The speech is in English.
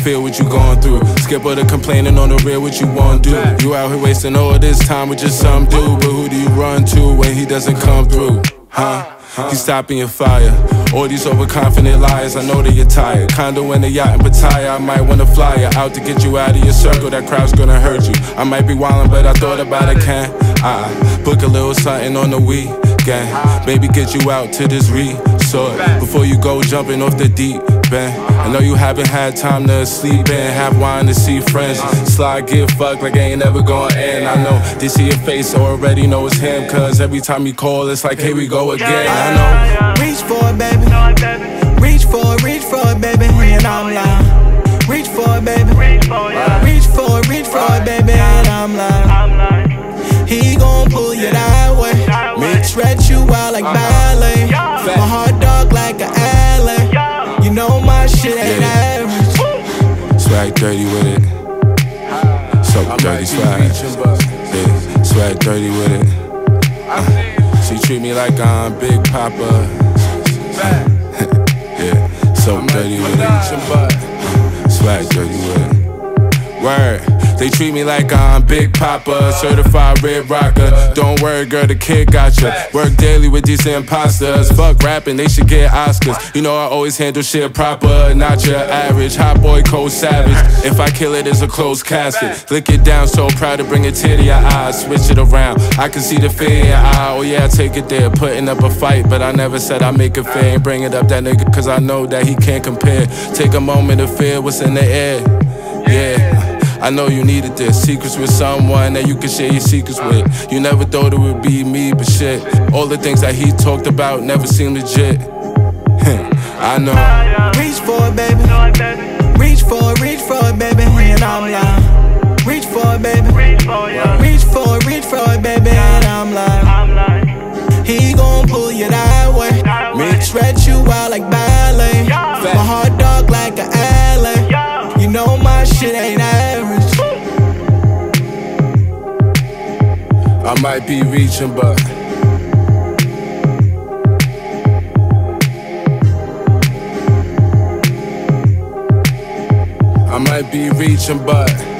Skip all the complaining on the real, what you want to do? You out here wasting all this time with just some dude, but who do you run to when he doesn't come through? Huh? He's stopping your fire. All these overconfident liars, I know that you're tired. Condo in the yacht in Pattaya, I might wanna fly you out to get you out of your circle. That crowd's gonna hurt you. I might be wildin', but I thought about it, can I book a little something on the weekend? Maybe get you out to this resort before you go jumping off the deep end. I know you haven't had time to sleep in, have wine to see friends. Slide, get fucked like ain't never gonna end. I know they see your face, so already know it's him. Cause every time you call, it's like, here we go again. I know. Reach for it, baby. Reach for it, reach for it, baby. And I'm lying. Reach for it, baby. Reach for it, reach for it, baby. And I'm lying. He gon' pull you that way. Make stretch you out like uh-huh. ballet. Dirty swag. Yeah, swag dirty with it. Uh, she treat me like I'm Big Papa. yeah, so dirty with it. Swag dirty with it. Word. They treat me like I'm Big Papa, certified red rocker. Don't worry, girl, the kid got ya. Work daily with these imposters. Fuck rapping, they should get Oscars. You know I always handle shit proper, not your average hot boy, cold savage. If I kill it, it's a closed casket. Lick it down, so proud to bring a tear to your eyes. Switch it around, I can see the fear in your eye. Oh yeah, I take it there, putting up a fight, but I never said I make it fair. Bring it up that nigga, cause I know that he can't compare. Take a moment to feel what's in the air. Yeah. I know you needed this. Secrets with someone that you can share your secrets with. You never thought it would be me, but shit. All the things that he talked about never seemed legit. I know. Reach for it, baby. Reach for it, reach for it, baby. And I'm lying. Reach for it, baby. Reach for it, reach for it, baby. And I'm lying. He gon' pull you that way. Stretch you out like I might be reaching, but. I might be reaching, but.